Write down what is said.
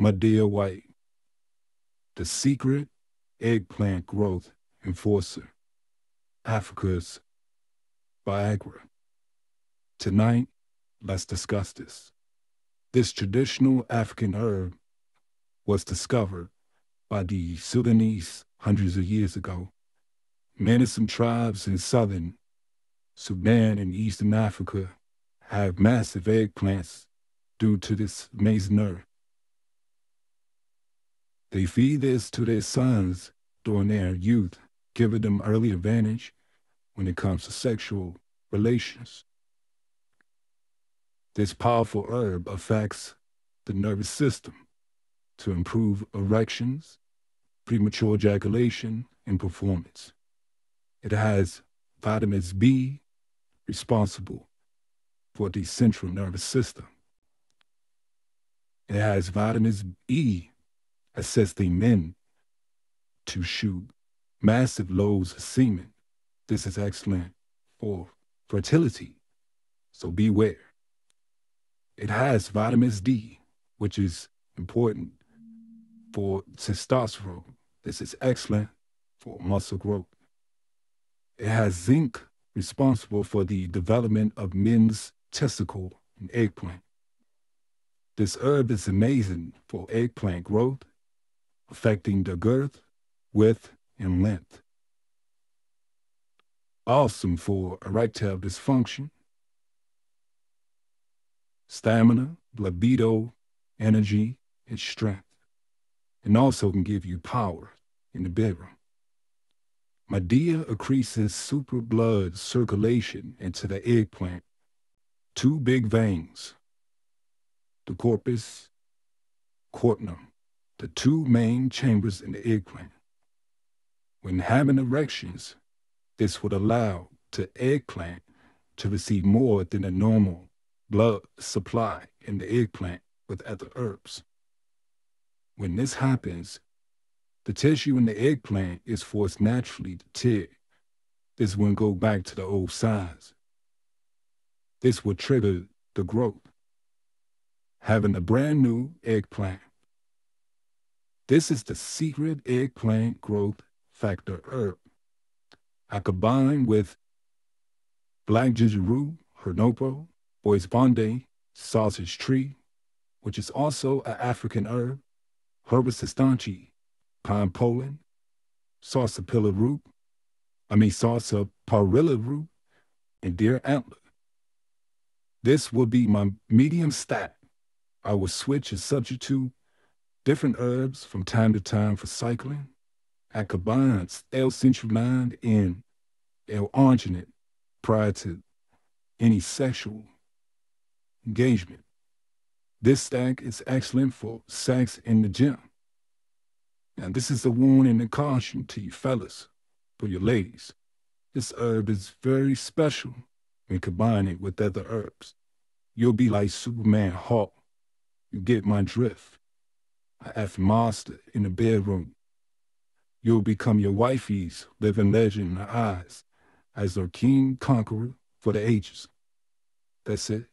Mondia Whitei, the secret eggplant growth enforcer, Africa's Viagra. Tonight, let's discuss this. This traditional African herb was discovered by the Sudanese hundreds of years ago. Menacing tribes in southern Sudan and eastern Africa have massive eggplants due to this amazing herb. They feed this to their sons during their youth, giving them early advantage when it comes to sexual relations. This powerful herb affects the nervous system to improve erections, premature ejaculation, and performance. It has vitamins B responsible for the central nervous system. It has vitamins E assisting men to shoot massive loads of semen. This is excellent for fertility, so beware. It has vitamins D, which is important for testosterone. This is excellent for muscle growth. It has zinc, responsible for the development of men's testicle and eggplant. This herb is amazing for eggplant growth affecting the girth, width, and length. Awesome for erectile dysfunction, stamina, libido, energy, and strength, and also can give you power in the bedroom. Mondia increases super blood circulation into the eggplant. Two big veins, the corpus corpusculum, the two main chambers in the eggplant. When having erections, this would allow the eggplant to receive more than a normal blood supply in the eggplant with other herbs. When this happens, the tissue in the eggplant is forced naturally to tear. This will go back to the old size. This will trigger the growth. Having a brand new eggplant this is the secret eggplant growth factor herb. I combine with black ginger root, huanarpo, bois bonde, sausage tree, which is also an African herb, Herba stanci, pine pollen, sarsaparilla root, I mean sarsaparilla root, and deer antler. This will be my medium stack. I will switch a substitute different herbs from time to time for cycling. I combined L-citrulline and L-arginine prior to any sexual engagement. This stack is excellent for sex in the gym. Now, this is a warning and caution to you fellas, for your ladies. This herb is very special when combining it with other herbs. You'll be like Superman Hulk. You get my drift as master in the bedroom. You'll become your wifey's living legend in her eyes as her king conqueror for the ages. That's it.